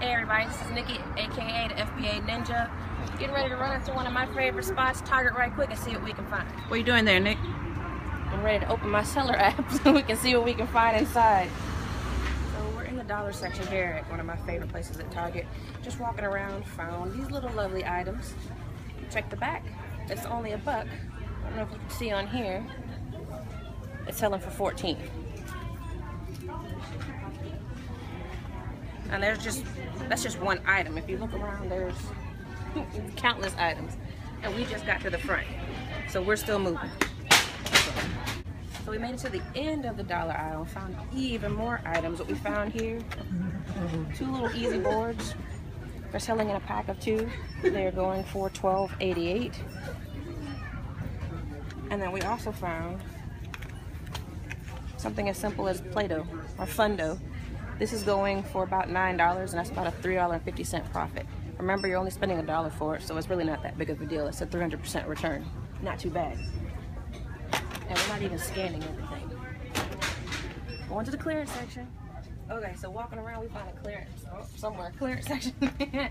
Hey everybody, this is Nikki, aka the FBA Ninja. Getting ready to run into one of my favorite spots, Target right quick and see what we can find. What are you doing there, Nick? I'm ready to open my seller app so we can see what we can find inside. So we're in the dollar section here at one of my favorite places at Target. Just walking around, found these little lovely items. Check the back. It's only a buck. I don't know if you can see on here. It's selling for 14. And there's just, that's just one item. If you look around, there's countless items. And we just got to the front. So we're still moving. So we made it to the end of the dollar aisle, found even more items. What we found here, two little easy boards. They're selling in a pack of two. They're going for $12.88. And then we also found something as simple as Play-Doh or Fun-Doh. This is going for about $9 and that's about a $3.50 profit. Remember, you're only spending a dollar for it, so it's really not that big of a deal. It's a 300% return. Not too bad. And we're not even scanning everything. Going to the clearance section. Okay, so walking around, we find a clearance oh, somewhere. Clearance section.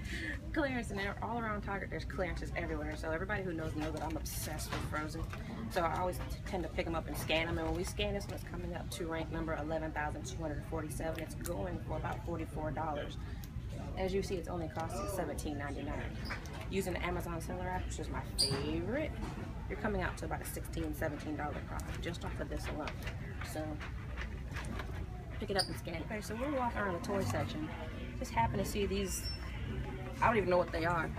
clearance, and all around Target, there's clearances everywhere. So everybody who knows knows that I'm obsessed with Frozen. So I always tend to pick them up and scan them. And when we scan this one, it's coming up to rank number 11,247. It's going for about $44. As you see, it's only costing $17.99. Using the Amazon Seller app, which is my favorite, you're coming out to about a $16, $17 profit just off of this alone. So pick it up and scan it. Okay, so we're walking around the toy section. Just happen to see these, I don't even know what they are.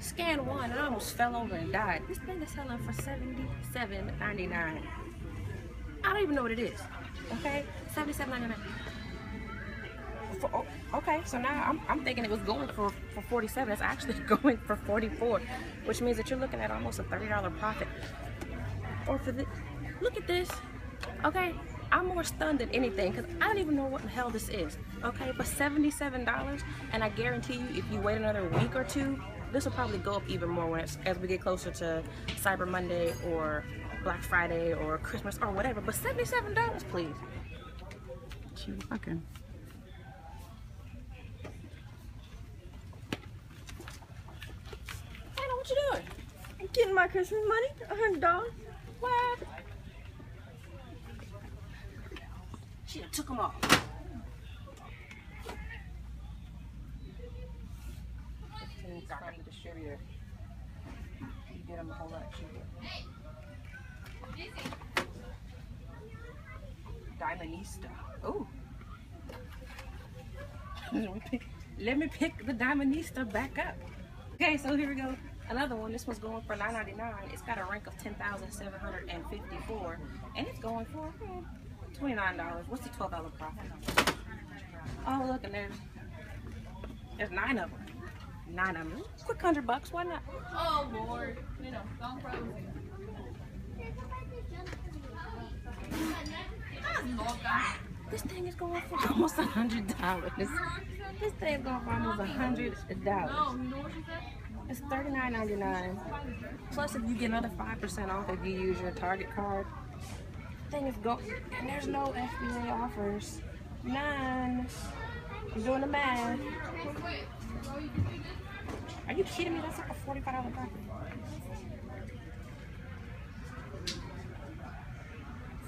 Scan one and I almost fell over and died. This thing is selling for $77.99. I don't even know what it is. Okay, $77.99. Oh, okay, so now I'm, I'm thinking it was going for, for 47. It's actually going for 44, which means that you're looking at almost a $30 profit. Or for the, look at this. Okay, I'm more stunned than anything because I don't even know what the hell this is. Okay, but $77 and I guarantee you if you wait another week or two, this will probably go up even more when as we get closer to Cyber Monday or Black Friday or Christmas or whatever. But $77, please. You fucking. Anna, what you doing? I'm getting my Christmas money, a hundred dollars. What? She took them all. From the distributor. You get them a whole lot cheaper. Diamondista. Oh. Let me pick- Let me pick the Diamondista back up. Okay, so here we go. Another one. This one's going for $9.99. It's got a rank of 10,754, and it's going for hmm, $29. What's the $12 profit? Oh, look, and there's there's nine of them. Nine of them. Quick hundred bucks. Why not? Oh Lord, you know, don't frozen. This thing is going for almost a hundred dollars. This thing is going for almost a hundred dollars. You know what she said? It's thirty nine ninety nine. Plus, if you get another five percent off if you use your Target card, thing is go and there's no FBA offers. None. I'm doing the math. Are you kidding me? That's like a forty-five dollar profit.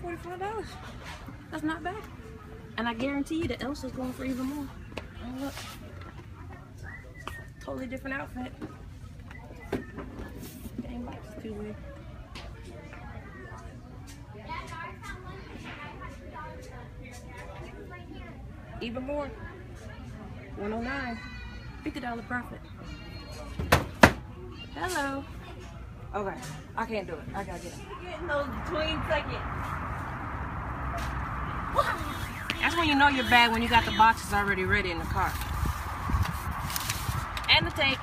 Forty-five dollars. That's not bad. And I guarantee you that Elsa's going for even more. Look. Totally different outfit. Dang, box too. Even more. 109. $50 profit. Hello. Okay. I can't do it. I gotta get it. Getting those between seconds. That's when you know you're bad when you got the boxes already ready in the car. And the tape.